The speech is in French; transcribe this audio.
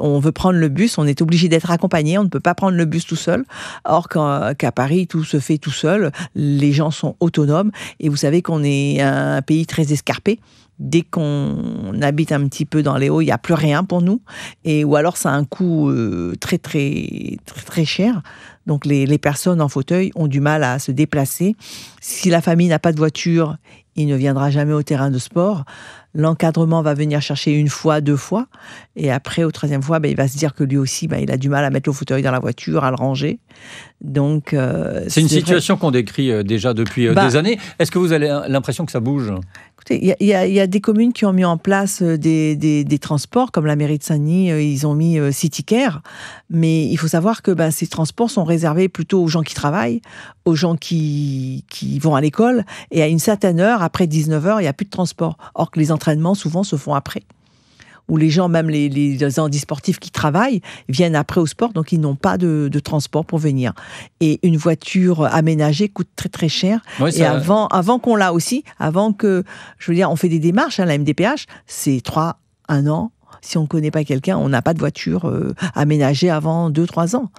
on veut prendre le bus, on est obligé d'être accompagné, on ne peut pas prendre le bus tout seul. Or qu'à Paris, tout se fait tout seul, les gens sont autonomes et vous savez qu'on est un pays très escarpé dès qu'on habite un petit peu dans les hauts, il n'y a plus rien pour nous. Et, ou alors, ça a un coût euh, très, très, très, très cher. Donc, les, les, personnes en fauteuil ont du mal à se déplacer. Si la famille n'a pas de voiture, il ne viendra jamais au terrain de sport. L'encadrement va venir chercher une fois, deux fois. Et après, au troisième fois, ben, il va se dire que lui aussi, ben, il a du mal à mettre le fauteuil dans la voiture, à le ranger. Donc, euh, c'est une situation qu'on décrit euh, déjà depuis bah des années. Est-ce que vous avez l'impression que ça bouge? Il y, a des communes qui ont mis en place des, des, transports, comme la mairie de Saint-Denis, ils ont mis CityCare. Mais il faut savoir que ben, ces transports sont réservés plutôt aux gens qui travaillent, aux gens qui, qui vont à l'école. Et à une certaine heure, après 19 heures, il n'y a plus de transport. Or que les entraînements, souvent, se font après où les gens, même les, les handisportifs qui travaillent, viennent après au sport, donc ils n'ont pas de, transport pour venir. Et une voiture aménagée coûte très très cher. et avant, avant qu'on l'a aussi, avant que, je veux dire, on fait des démarches, à hein, la MDPH, c'est trois, un an. Si on ne connaît pas quelqu'un, on n'a pas de voiture euh, aménagée avant deux, trois ans.